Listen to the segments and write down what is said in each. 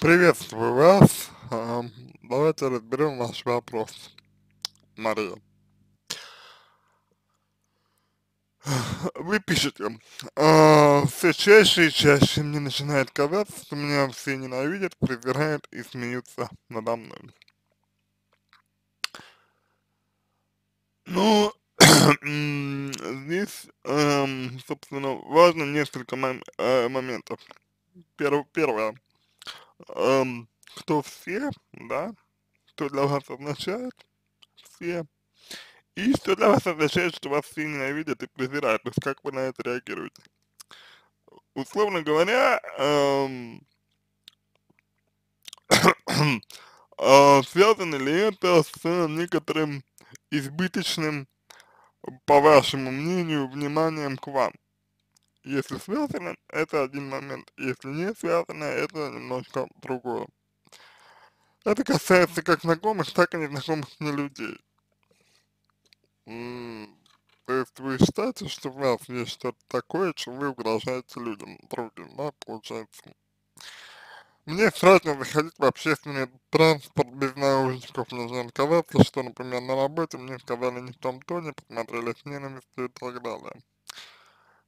Приветствую вас. Ам, давайте разберем ваш вопрос, Мария. Вы пишете, а, все чаще и чаще мне начинает казаться, что меня все ненавидят, презирают и смеются надо мной. Ну, здесь, эм, собственно, важно несколько мом э, моментов. Перв первое, эм, кто все, да, что для вас означает все, и что для вас означает, что вас все ненавидят и презирают, то есть как вы на это реагируете. Условно говоря, эм, а, связано ли это с некоторым избыточным, по вашему мнению, вниманием к вам? Если связано, это один момент, если не связано, это немножко другое. Это касается как знакомых, так и незнакомых мне людей. М то есть вы считаете, что у вас есть что-то такое, чем вы угрожаете людям, другим, да, получается? Мне страшно заходить в общественный транспорт без наушников, начинает казаться, что, например, на работе мне сказали не в том тоне, посмотрели с ненавистью и так далее.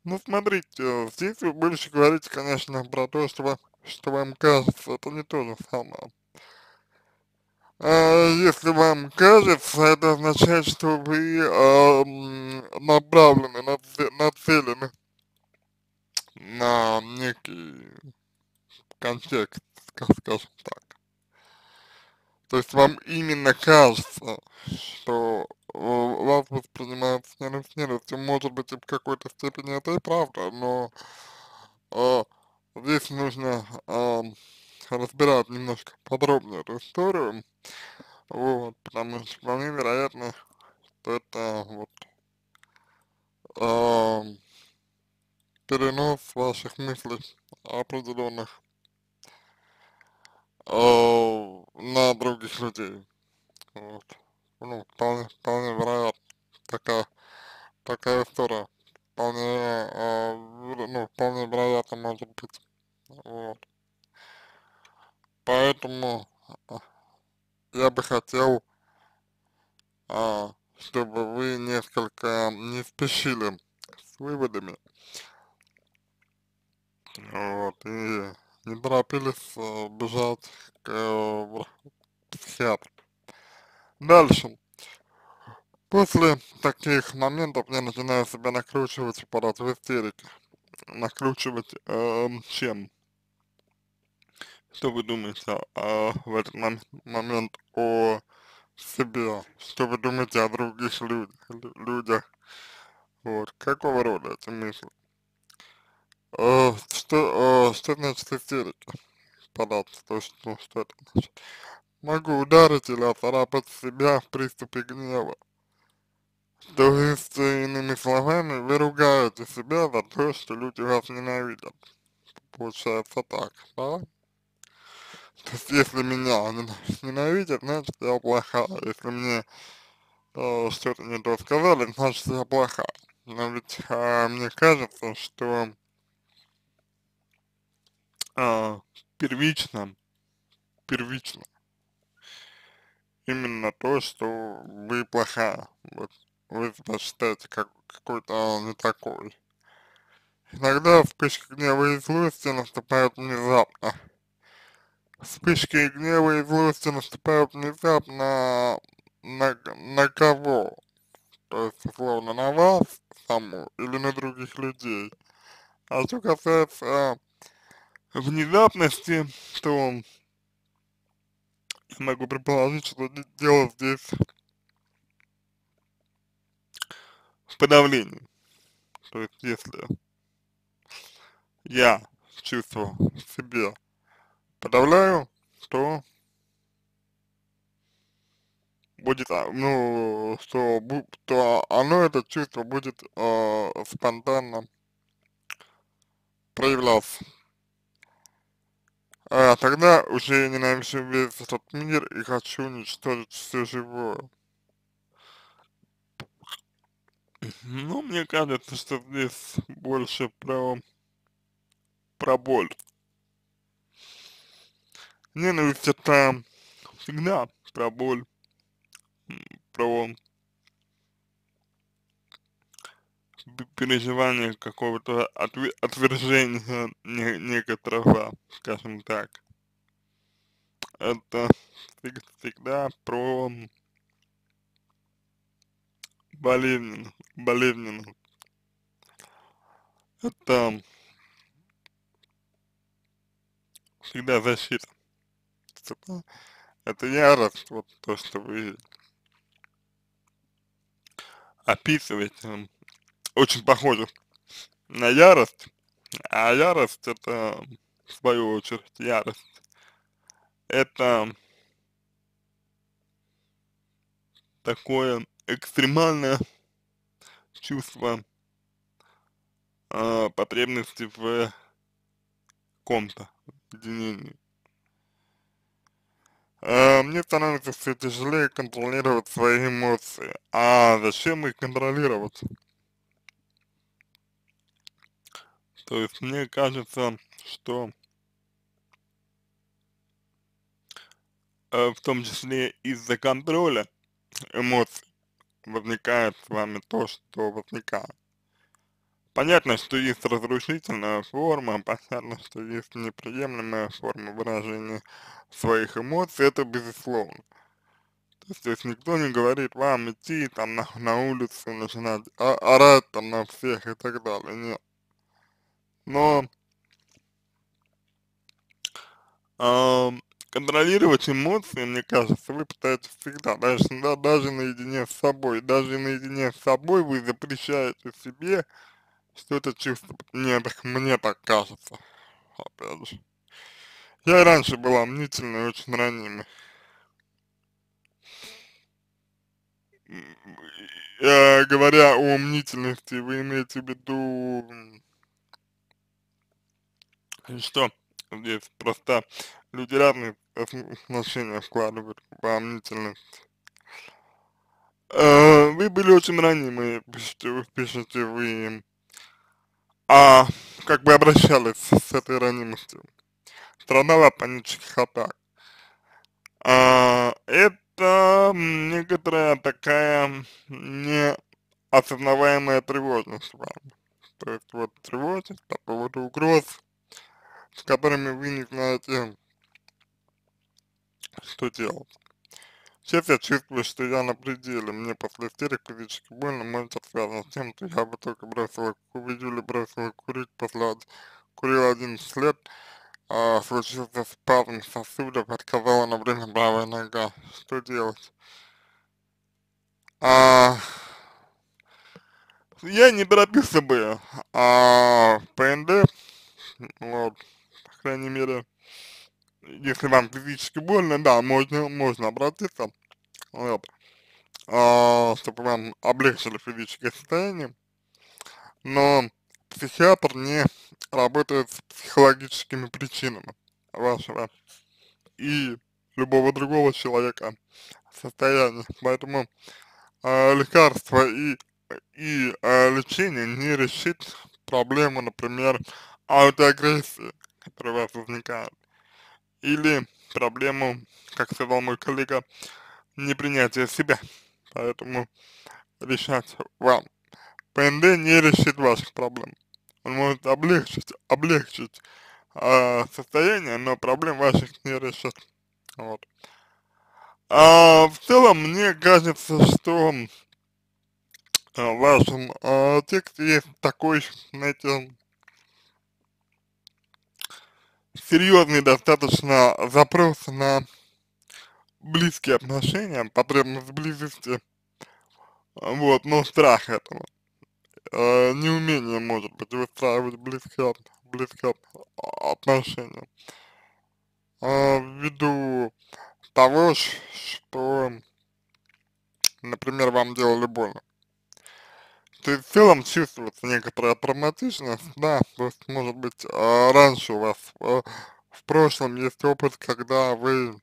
Ну, смотрите, здесь вы больше говорите, конечно, про то, что, вам, что вам кажется, это не то же самое. А если вам кажется, это означает, что вы э, направлены, нацелены на некий контекст, скажем так. То есть вам именно кажется, что вас воспринимают с ненавистью, может быть, и в какой-то степени это и правда, но э, здесь нужно э, разбирать немножко подробнее эту историю, вот, потому что вполне вероятно, что это вот э, перенос ваших мыслей определенных э, на других людей. Вот. Ну, вполне, вполне вероятно. Такая, такая история. Вполне, э, ну, вполне вероятно может быть. Вот. Поэтому а, я бы хотел, а, чтобы вы несколько не спешили с выводами. Вот, и не торопились э, бежать к э, психиатру. Дальше. После таких моментов я начинаю себя накручивать, впадать в истерике. Накручивать э, чем? Что вы думаете э, в этот мом момент о себе? Что вы думаете о других людях? людях? Вот, какого рода эти мысли? Э, что, э, что значит истерика? Податься, то есть, ну, что это значит? Могу ударить или оцарапать себя в приступе гнева. То есть, иными словами, вы ругаете себя за то, что люди вас ненавидят. Получается так, да? То есть, если меня ненавидят, значит, я плохая. Если мне э, что-то не то сказали, значит, я плохая. Но ведь э, мне кажется, что а, первично, первично именно то, что вы плохая, вот, вы себя считаете как какой-то не такой. Иногда вспышки гнева и злости наступают внезапно. Вспышки гнева и злости наступают внезапно на, на кого? То есть, условно, на вас саму или на других людей. А что касается внезапности, то я могу предположить, что дело здесь в подавлении. То есть, если я чувство в себе подавляю, то будет, а, ну, что, то оно, это чувство будет э, спонтанно проявляться а тогда уже я ненавижу весь этот мир и хочу уничтожить все живое. Ну, мне кажется, что здесь больше про, про боль. Ненависть это всегда про боль, про переживание какого-то отве отвержения не некоторого, скажем так. Это всегда про болезненно, болезненно. Это всегда защита. Это, это ярость, вот то, что вы описываете, очень похоже на ярость, а ярость это, в свою очередь, ярость, это такое экстремальное чувство э, потребности в ком-то, единении. Э, мне становится все тяжелее контролировать свои эмоции. А зачем их контролировать? То есть мне кажется, что э, в том числе из-за контроля эмоций возникает с вами то, что возникает. Понятно, что есть разрушительная форма, понятно, что есть неприемлемая форма выражения своих эмоций, это безусловно. То есть, то есть никто не говорит вам идти там на, на улицу, начинать орать там на всех и так далее, нет но э, контролировать эмоции, мне кажется, вы пытаетесь всегда, даже, да, даже наедине с собой, даже наедине с собой вы запрещаете себе что-то чувствовать, мне так, мне так кажется, опять же. Я и раньше была мнительной, очень ранимой. Э, говоря о мнительности, вы имеете в виду что здесь просто люди разные отношения вкладывают в мнительность. Э, вы были очень ранимы, пишете, пишете вы, а как бы обращались с этой ранимостью, страдала от панических атак. А, это некоторая такая неосознаваемая тревожность вами. То есть вот тревожность по поводу угроз, с которыми вы не знаете, что делать. Сейчас я чувствую, что я на пределе, мне после истерик физически больно, может это связано с тем, что я бы только бросила, в июле бросила курить, после курила 11 лет, а, случился спазм сосудов, отказала на время правая нога, что делать? А, я не торопился бы, а ПНД, вот, крайней мере, если вам физически больно, да, можно, можно обратиться, вот, а, чтобы вам облегчили физическое состояние, но психиатр не работает с психологическими причинами вашего и любого другого человека состояния, поэтому э, лекарство и, и э, лечение не решит проблему, например, аутоагрессии, которые у вас возникают, или проблему, как сказал мой коллега, непринятия себя, поэтому решать вам. ПНД не решит ваших проблем, он может облегчить, облегчить э, состояние, но проблем ваших не решит, вот. А в целом, мне кажется, что э, в вашем э, тексте есть такой, знаете, серьезный достаточно запрос на близкие отношения, потребность близости, вот, но страх этого, э, неумение, может быть, выстраивать близкие, близкие отношения, э, ввиду того, что, например, вам делали больно. То есть в целом чувствуется некоторая травматичность, да, то есть может быть э, раньше у вас э, в прошлом есть опыт, когда вы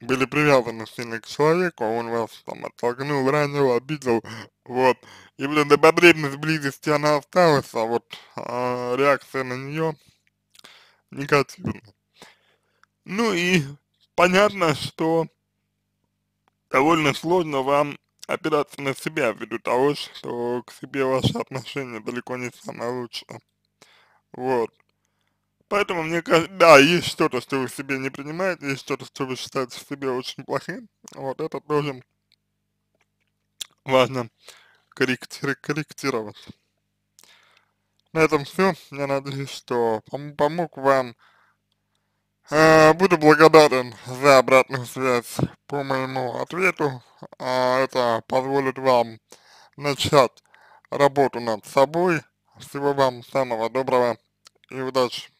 были привязаны сильно к человеку, а он вас там оттолкнул, ранил, обидел, вот, и вот эта потребность близости, она осталась, а вот э, реакция на нее негативная. Ну и понятно, что довольно сложно вам опираться на себя, ввиду того, что к себе ваши отношения далеко не самые лучшие, вот. Поэтому мне кажется, да, есть что-то, что вы себе не принимаете, есть что-то, что вы считаете себе очень плохим, вот это тоже важно корректи корректировать. На этом все. Я надеюсь, что пом помог вам. Э, буду благодарен за обратную связь по моему ответу. Э, это позволит вам начать работу над собой. Всего вам самого доброго и удачи.